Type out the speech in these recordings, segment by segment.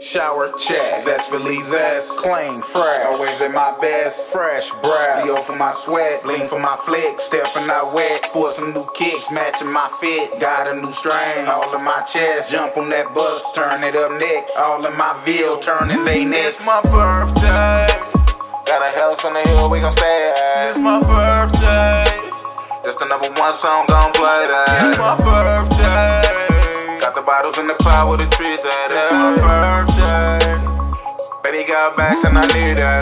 Shower, check. Zestfully zest. Clean, fresh. Always in my best. Fresh breath. Leo for my sweat. Lean for my flick. Stepping out wet. Put some new kicks matching my fit. Got a new strain all in my chest. Jump on that bus. Turn it up next. All in my veal. Turning they next. It's my birthday. Got a house on the hill. We gon' stay at. It's my birthday. That's the number one song gon' play that. It's my birthday. Got the bottles in the pile with the trees at It's my birthday. Got backs and I need that.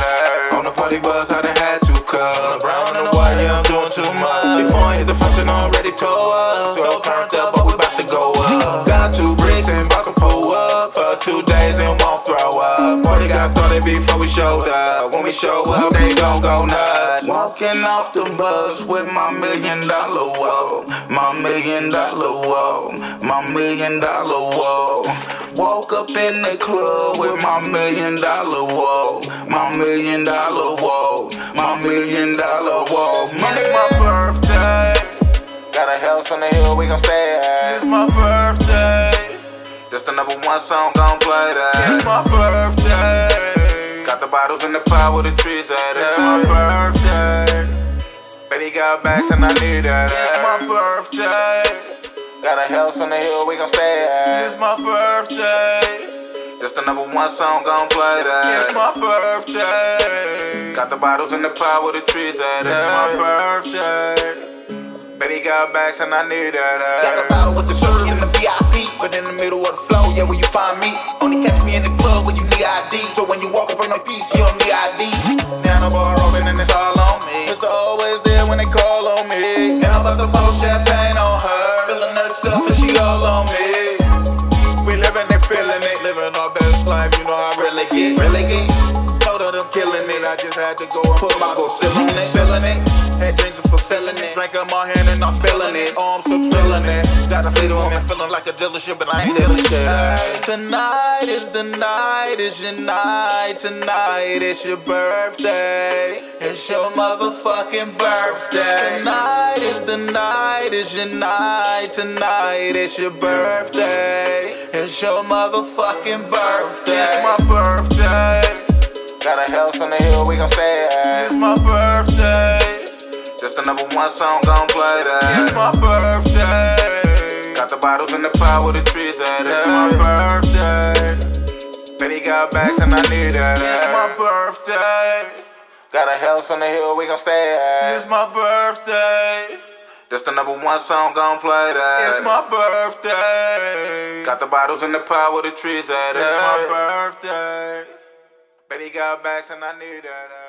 On the party bus, I done had two cups. Brown and the white, yeah, I'm doing too much. Before I hit the function, already tore up. So turned up, but we about to go up. Got two bricks and about to pull up. For two days and won't throw up. Party got started before we showed up. When we show up, they gon' go nuts. Walking off the bus with my million dollar whoa. My million dollar whoa. My million dollar whoa. Woke up in the club with my million dollar whoa. My million dollar whoa. My million dollar whoa. It's my birthday. Got a house on the hill, we gon' stay at. It's my birthday. Just the number one song gon' play that. It's my birthday. Got the bottles in the pile with the trees at It's my birthday. Baby got backs and I need that. It's my birthday. Got a house on the hill, we gon' stay at. It's my birthday. Just the number one song gon' play that. It's my birthday. Got the bottles in the pile with the trees at It's my birthday. Baby got backs and I need it. Eh. Got a bottle with the shoulders in the VIP, but in the middle of the flow, yeah, where you find me. Only catch me in the club when you need ID. So when you walk up in a piece, you don't need ID. Now the bar open and it's all on me. Mr. Always there when they call on me. And I'm about to blow champagne on her. On me. We living and feeling it, living our best life. You know I really get, really get. I'm killing it. I just had to go and put my go seal on it, feeling it. Had drinks and fulfilling it. Drank in my hand and I'm spilling it. Oh, I'm so trilling it. Got a fleet on me, feeling like a dealership, but I ain't dealing shit. Tonight is the night, it's your night. Tonight it's your birthday. It's your motherfucking birthday. Tonight is the night, it's your night. Tonight it's your birthday. It's your motherfucking birthday. It's my birthday. Got a house on the hill, we gon' stay It's my birthday. Just the number one song gon' play that. It's my birthday. Got the bottles in the pile with the trees at It's my birthday. Baby got backs and I need that. It's my birthday. Got a house on the hill, we gon' stay at. It's my birthday. That's the number one song gon' play that. It's my birthday. Got the bottles in the pile with the trees at It's my birthday. Baby got backs and I need that.